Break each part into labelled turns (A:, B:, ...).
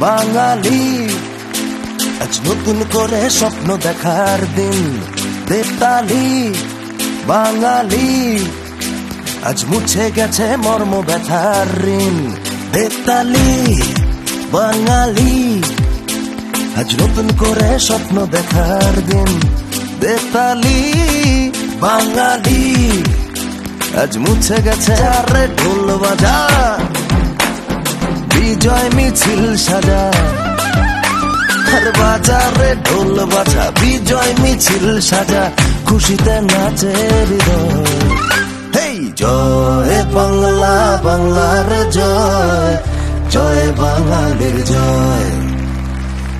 A: বাঙালি, আজ নতুন করে স্বপ্ন দেখার দিন। দেবতালি বাঙালি, আজ মুছে গেছে মর্ম ব্যথার ঋণ। দেবতালি বাঙালি, আজ নতুন করে স্বপ্ন দেখার দিন। দেবতালি বাঙালি, আজ মুছে গেছে আরে ঢোল বাজা। বিজয় মিছিল সাজা। আর বাজারে ঢোল বাজা, বিজয় মিছিল সাজা, খুশিতে নাচে হৃদয়। জয় বাংলা, বাংলার জয় জয় বাঙালির জয়।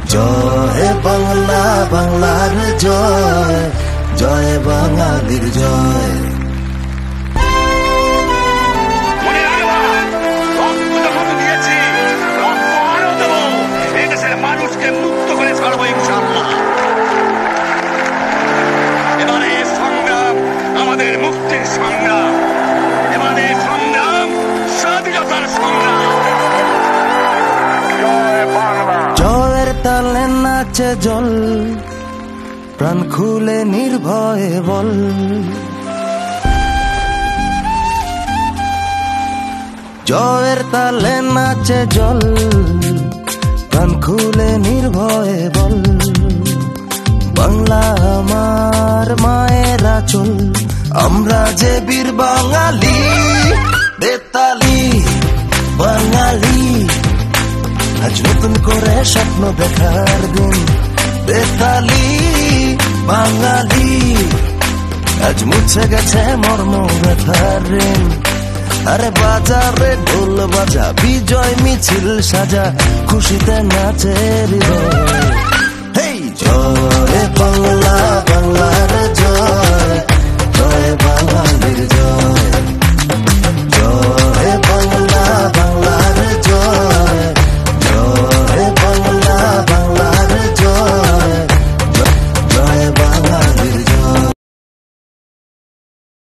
A: জয় বাংলা, বাংলার জয় জয় বাঙালির জয়।
B: মুক্তির সংগ্রাম।
A: জয়ের তালে নাচে জল, প্রাণ খুলে নির্ভয়ে বল। জয়ের তালে নাচে জল, প্রাণ খুলে নির্ভয়ে বল। বাংলা আমার মায়ের চল আমরা যে বীর বাঙালি, বেতালি, বাঙালি, আজ নতুন করে স্বপ্ন দেখার দিন। বেতালি, বাঙালি, আজ মুছে গেছে মর্ম ব্যথার ঋণ। আরে বাজারে ঢোল বাজা, বিজয় মিছিল সাজা, খুশিতে নাচের হৃদয়